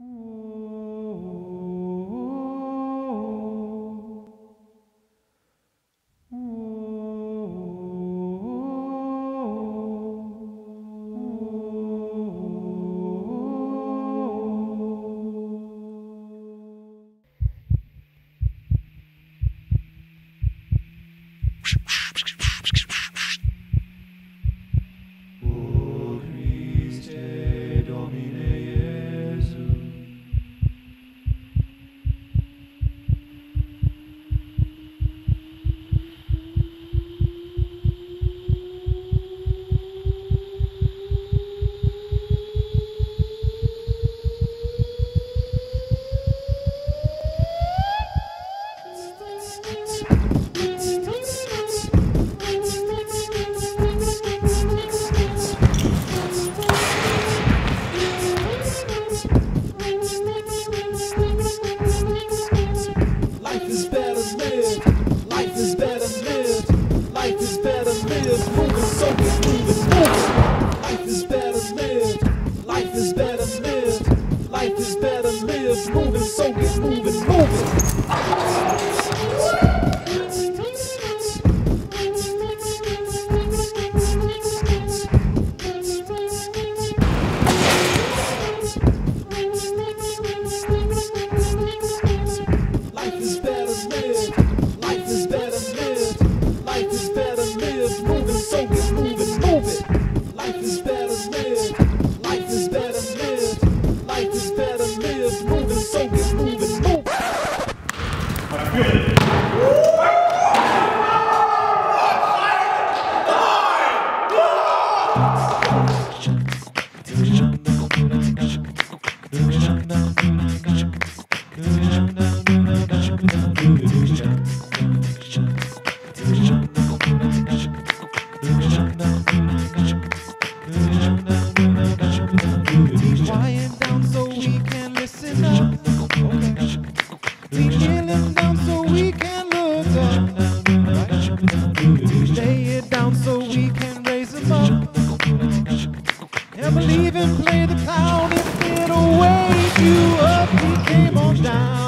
Life better Quiet down so we can listen up. Okay. We kneeling down so we can look up. Right? Lay it down so we can raise them up. And believe and play the clown if it'll wake you up. We came on down,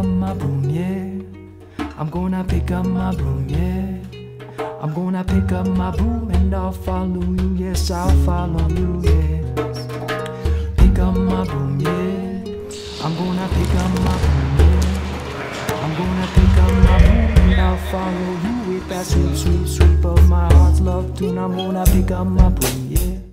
up my broom, yeah. I'm gonna pick up my broom, yeah. I'm gonna pick up my broom and I'll follow you, yes, I'll follow you, yes. Pick up my broom, yeah. I'm gonna pick up my broom, yeah. I'm gonna pick up my broom and I'll follow you with that sweet, sweet, sweep of my heart's love tune. I'm gonna pick up my broom, yeah.